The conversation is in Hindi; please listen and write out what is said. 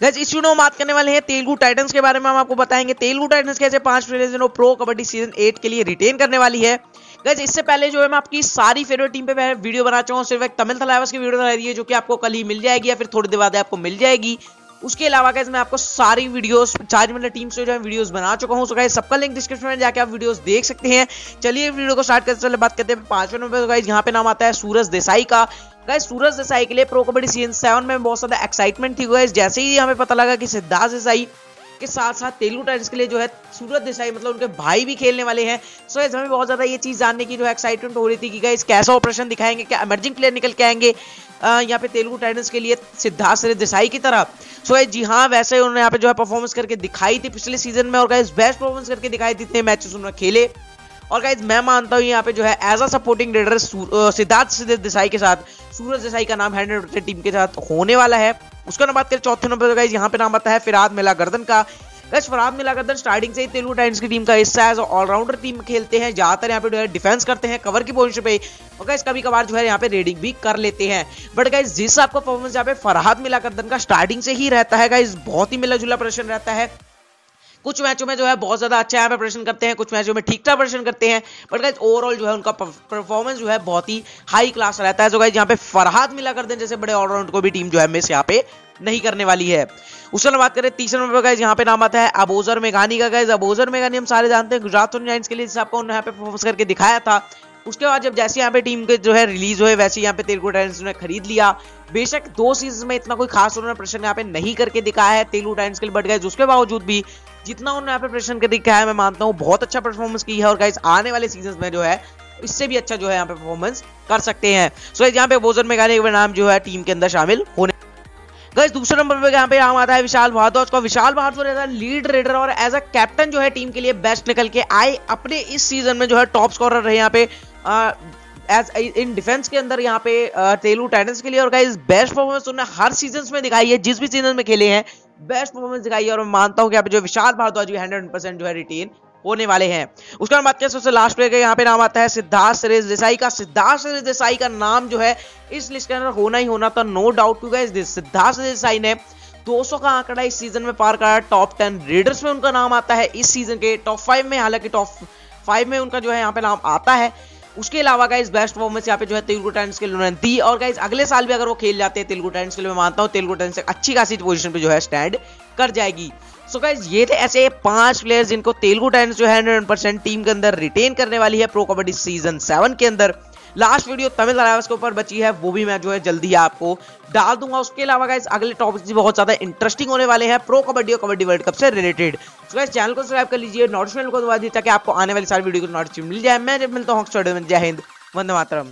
गैस इस वीडियो में बात करने वाले हैं तेलुगु टाइटंस के बारे में। हम आपको बताएँगे तेलुगु टाइटंस कैसे पाँच players pro kabaddi season eight के लिए रिटेन करने वाली है। गैस इससे पहले जो है मैं आपकी सारी फेवरेट टीम पे वीडियो बना चुका हूँ। सिर्फ़ एक तमिल थलावस की वीडियो बना दी है, जो कि आपको कल ही मिल जाएगी या फिर थोड़ी देर बाद आपको मिल जाएगी। उसके अलावा गैस मैं आपको सारी वीडियोस चार मतलब टीम से जो है वीडियोस बना चुका हूँ। सो सबका लिंक डिस्क्रिप्शन में जाके आप वीडियोस देख सकते हैं। चलिए वीडियो को स्टार्ट करते चले बात करते हैं पाँचवें नंबर गाइस यहाँ पे नाम आता है सूरज देसाई का। गाइस सूरज देसाई के लिए प्रो कबड्डी सीज़न सेवन में बहुत ज़्यादा एक्साइटमेंट थी गाइस जैसे ही हमें पता लगा कि सिद्धार्थ देसाई के साथ साथ तेलुगु टाइटंस के लिए जो है सूरज देसाई मतलब उनके भाई भी खेलने वाले हैं। सो so, हमें बहुत ज़्यादा ये चीज़ जानने की जो है एक्साइटमेंट हो रही थी कि गाइस कैसा ऑपरेशन दिखाएँगे क्या इमर्जिंग प्लेयर निकल के आएँगे यहाँ पे तेलुगु टाइटंस के लिए सिद्धार्थ देसाई की तरह। सो so, जी हाँ वैसे उन्होंने यहाँ पे जो है परफॉर्मेंस करके दिखाई थी पिछले सीज़न में और गाइस बेस्ट परफॉर्मेंस करके दिखाई थी इतने मैचेस उन्होंने खेले। और गाइज़ मैं मानता हूँ यहाँ पे जो है as a supporting leader Siddharth Desai के साथ सूरज देसाई का नाम हैंड टीम के साथ होने वाला है। उसका नाम बात करें चौथे नंबर गाइज़ यहाँ पे नाम आता है फिराद मिला गर्दन का। गैस फराद मिलाकर स्टार्टिंग से ही तेलुगु टाइम्स की टीम का हिस्सा है ऑलराउंडर टीम खेलते हैं। ज़्यादातर यहाँ पे जो है डिफेंस करते हैं कवर की पोजीशन पे। और गैस कभी कभार जो है यहाँ पे रेडिंग भी कर लेते हैं। बट गाइस जिस आपका परफॉर्मेंस यहाँ पे फरहाद मिलाकर का स्टार्टिंग से ही रहता है गाइस बहुत ही मिला जुला प्रदर्शन रहता है। कुछ मैचों में जो है बहुत ज़्यादा अच्छा यहाँ पे प्रदर्शन करते हैं, कुछ मैचों में ठीक ठाक प्रदर्शन करते हैं बट गाइज़ ओवरऑल जो है उनका परफॉर्मेंस जो है बहुत ही हाई क्लास रहता है। जो गाइज़ यहाँ पे फरहाद मिला करते हैं जैसे बड़े ऑलराउंड को भी टीम जो है मिस यहाँ पे नहीं करने वाली है। उस उसके बात करें, तीसरे नंबर पर गाइज़ यहाँ पे नाम आता है अबोजर मेघानी का। गाइज़ अबोजर मेघानी हम सारे जानते हैं, गुजरात के लिए जिसे आपको उन्होंने यहाँ पे परफॉर्मेंस करके दिखाया था। उसके बाद जब जैसे यहाँ पे टीम के जो है रिलीज़ हुए, वैसे यहाँ पे तेलुगु टाइटंस ने खरीद लिया। बेशक दो सीज़न में इतना कोई खास उन्होंने प्रश्न यहाँ पे नहीं करके दिखाया है, तेलुगु टाइटंस के लिए बट गए। उसके बावजूद भी जितना उन्होंने यहाँ पे प्रश्न करके दिखाया है, मैं मानता हूँ बहुत अच्छा परफॉर्मेंस की है और गाइस आने वाले सीज़न में जो है, इससे भी अच्छा जो है यहाँ पे परफॉर्मेंस कर सकते हैं। सो यहाँ पे बोजन में गाने के नाम जो है टीम के अंदर शामिल होने गैस दूसरे नंबर पे यहाँ पे नाम आता है विशाल भारद्वाज उसका Vishal Bharadwaj as a lead raider और एज अ कैप्टन जो है टीम के लिए बेस्ट निकल के आए। अपने इस सीज़न में जो है टॉप स्कोरर रहे यहाँ पे एज इन डिफेंस के अंदर यहाँ पे तेलू टाइटंस के लिए, और गाइस बेस्ट परफॉर्मेंस उन्होंने हर सीज़न में दिखाई है, जिस भी सीज़न में खेले हैं बेस्ट परफॉर्मेंस दिखाई है, और मैं मानता हूँ कि जो विशाल भारद्वाज हंड्रेड परसेंट जो है रिटेन होने वाले हैं। उसके बाद बात करें सबसे लास्ट प्लेयर का, यहाँ पे नाम आता है सिद्धार्थ सुरेश देसाई का। सिद्धार्थ सुरेश देसाई का नाम जो है, इस लिस्ट के अंदर होना ही होना था no doubt guys Siddharth Desai ने 200 का आंकड़ा इस सीज़न में पार करा टॉप 10 रेडर्स में उनका नाम आता है, इस सीज़न के टॉप फाइव में, हालाँकि टॉप फाइव में उनका जो है, यहाँ पे नाम आता है। उसके अलावा गाइस बेस्ट परफॉर्मेंस यहाँ पे जो है तेलुगु टाइम्स के लिए दी। और गाइस अगले साल भी अगर वो खेल जाते हैं तेलुगु टाइम्स के लिए, मैं मानता हूँ, तेलुगु टाइम्स अच्छी खासी पोजिशन पर जो है स्टैंड कर जाएगी। सो so गाइज़ ये थे ऐसे पाँच प्लेयर्स जिनको तेलुगु टाइम्स जो है हंड्रेड परसेंट टीम के अंदर रिटेन करने वाली है प्रो कबड्डी सीज़न सेवन के अंदर। लास्ट वीडियो तमिल अलावस के ऊपर बची है, वो भी मैं जो है जल्दी आपको डाल दूँगा। उसके अलावा गाइस अगले टॉपिक्स भी बहुत ज़्यादा इंटरेस्टिंग होने वाले हैं प्रो कबड्डी और कबड्डी वर्ल्ड कप से रिलेटेड तो गाइस चैनल को सब्सक्राइब कर लीजिए नोटिफिकेशन को दबा दीजिए ताकि आपको आने वाली सारी वीडियो को नोटिफिकेशन मिल जाए। मैं जब मिलता हूँ जय हिंद, वंदे मातरम।